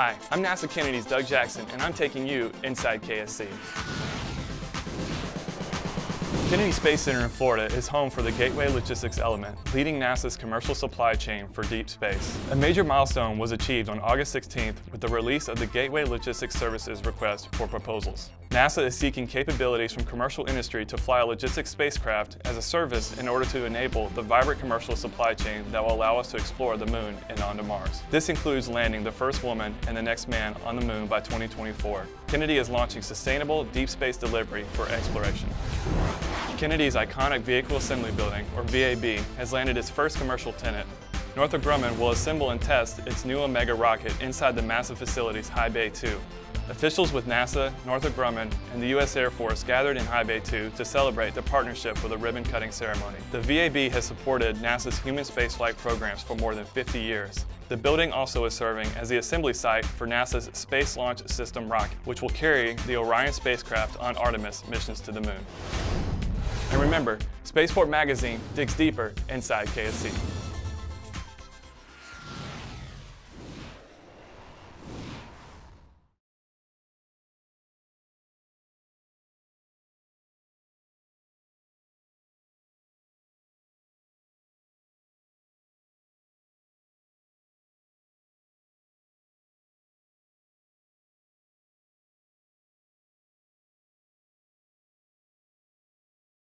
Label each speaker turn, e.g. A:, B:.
A: Hi, I'm NASA Kennedy's Doug Jackson, and I'm taking you inside KSC. Kennedy Space Center in Florida is home for the Gateway Logistics Element, leading NASA's commercial supply chain for deep space. A major milestone was achieved on August 16th with the release of the Gateway Logistics Services request for proposals. NASA is seeking capabilities from commercial industry to fly a logistics spacecraft as a service in order to enable the vibrant commercial supply chain that will allow us to explore the moon and onto Mars. This includes landing the first woman and the next man on the moon by 2024. Kennedy is launching sustainable deep space delivery for exploration. Kennedy's iconic Vehicle Assembly Building, or VAB, has landed its first commercial tenant. Northrop Grumman will assemble and test its new Omega rocket inside the massive facility's High Bay 2. Officials with NASA, Northrop Grumman, and the U.S. Air Force gathered in High Bay 2 to celebrate the partnership with a ribbon-cutting ceremony. The VAB has supported NASA's human spaceflight programs for more than 50 years. The building also is serving as the assembly site for NASA's Space Launch System rocket, which will carry the Orion spacecraft on Artemis missions to the moon. Remember, Spaceport Magazine digs deeper inside KSC.